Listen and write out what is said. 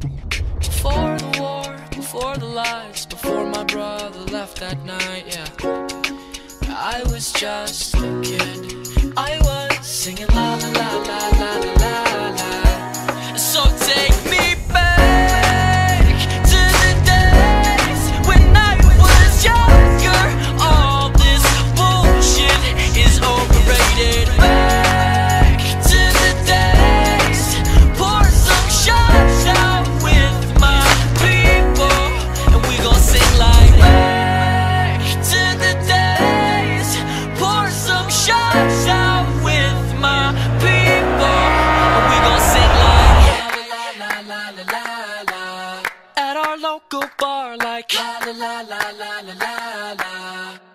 Before the war, before the lies, before my brother left that night, yeah. I was just a kid. I was singing la la la la. local bar like la la la la la la la.